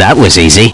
That was easy.